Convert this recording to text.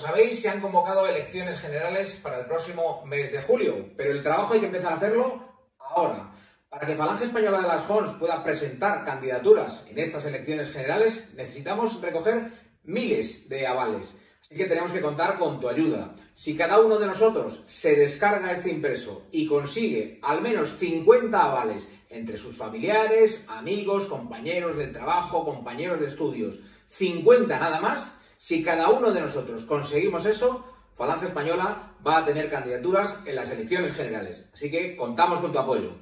sabéis, se han convocado elecciones generales para el próximo mes de julio, pero el trabajo hay que empezar a hacerlo ahora. Para que Falange Española de las Jons pueda presentar candidaturas en estas elecciones generales, necesitamos recoger miles de avales. Así que tenemos que contar con tu ayuda. Si cada uno de nosotros se descarga este impreso y consigue al menos 50 avales entre sus familiares, amigos, compañeros del trabajo, compañeros de estudios, 50 nada más, si cada uno de nosotros conseguimos eso, Falange Española va a tener candidaturas en las elecciones generales. Así que contamos con tu apoyo.